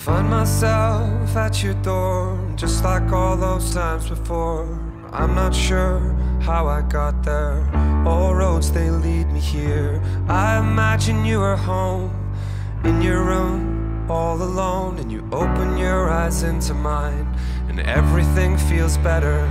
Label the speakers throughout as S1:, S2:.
S1: Find myself at your door, just like all those times before. I'm not sure how I got there. All roads they lead me here. I imagine you are home, in your room, all alone, and you open your eyes into mine, and everything feels better.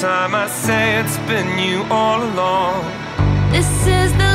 S1: time
S2: I
S1: say it's been you all along.
S2: This is the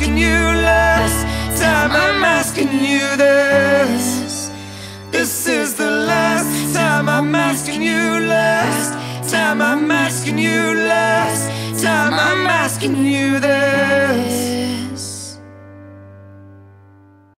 S1: asking you last time I'm asking you this. This is the last time I'm asking you last time I'm asking you last time I'm asking you this.